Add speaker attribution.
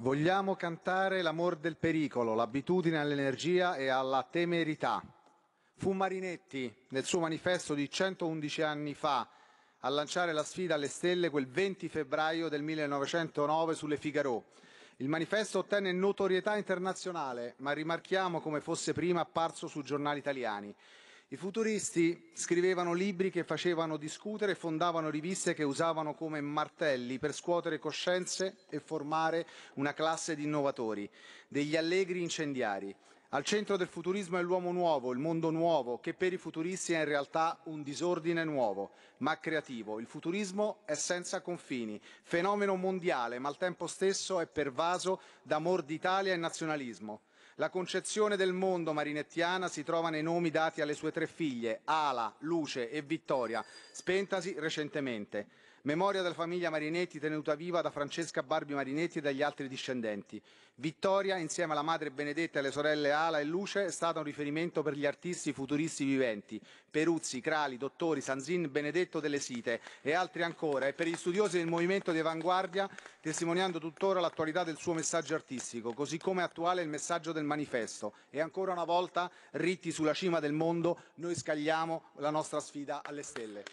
Speaker 1: Vogliamo cantare l'amor del pericolo, l'abitudine all'energia e alla temerità. Fu Marinetti, nel suo manifesto di 111 anni fa, a lanciare la sfida alle stelle quel 20 febbraio del 1909 sulle Figaro. Il manifesto ottenne notorietà internazionale, ma rimarchiamo come fosse prima apparso su giornali italiani. I futuristi scrivevano libri che facevano discutere fondavano riviste che usavano come martelli per scuotere coscienze e formare una classe di innovatori, degli allegri incendiari. Al centro del futurismo è l'uomo nuovo, il mondo nuovo, che per i futuristi è in realtà un disordine nuovo, ma creativo. Il futurismo è senza confini, fenomeno mondiale, ma al tempo stesso è pervaso d'amor d'Italia e nazionalismo. La concezione del mondo marinettiana si trova nei nomi dati alle sue tre figlie, Ala, Luce e Vittoria, spentasi recentemente. Memoria della famiglia Marinetti tenuta viva da Francesca Barbi Marinetti e dagli altri discendenti. Vittoria, insieme alla madre Benedetta e alle sorelle Ala e Luce, è stata un riferimento per gli artisti futuristi viventi, Peruzzi, Crali, Dottori, Sanzin, Benedetto delle Site e altri ancora, e per gli studiosi del movimento di avanguardia, testimoniando tuttora l'attualità del suo messaggio artistico, così come attuale il messaggio del manifesto. E ancora una volta, ritti sulla cima del mondo, noi scagliamo la nostra sfida alle stelle.